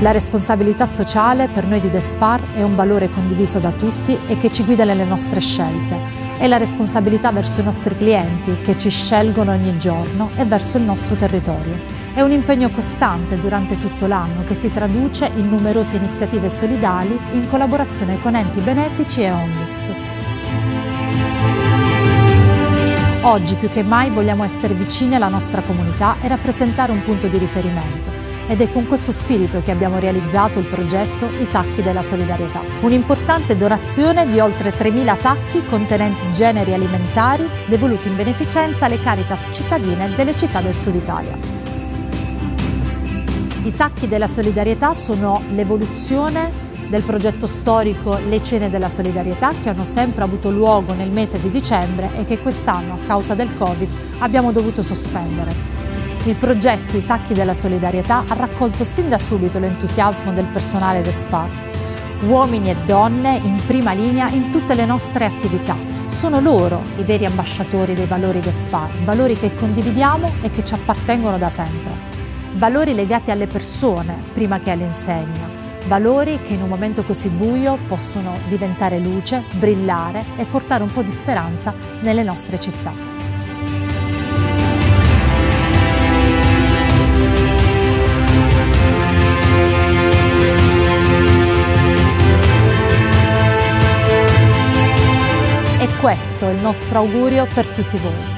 La responsabilità sociale per noi di Despar è un valore condiviso da tutti e che ci guida nelle nostre scelte. È la responsabilità verso i nostri clienti che ci scelgono ogni giorno e verso il nostro territorio. È un impegno costante durante tutto l'anno che si traduce in numerose iniziative solidali in collaborazione con enti benefici e onlus. Oggi più che mai vogliamo essere vicini alla nostra comunità e rappresentare un punto di riferimento ed è con questo spirito che abbiamo realizzato il progetto I Sacchi della Solidarietà. Un'importante donazione di oltre 3.000 sacchi contenenti generi alimentari devoluti in beneficenza alle Caritas cittadine delle città del Sud Italia. I Sacchi della Solidarietà sono l'evoluzione del progetto storico Le Cene della Solidarietà che hanno sempre avuto luogo nel mese di dicembre e che quest'anno a causa del Covid abbiamo dovuto sospendere. Il progetto I Sacchi della Solidarietà ha raccolto sin da subito l'entusiasmo del personale DESPAR, uomini e donne in prima linea in tutte le nostre attività. Sono loro i veri ambasciatori dei valori DESPAR, valori che condividiamo e che ci appartengono da sempre. Valori legati alle persone prima che all'insegna, valori che in un momento così buio possono diventare luce, brillare e portare un po' di speranza nelle nostre città. Questo è il nostro augurio per tutti voi.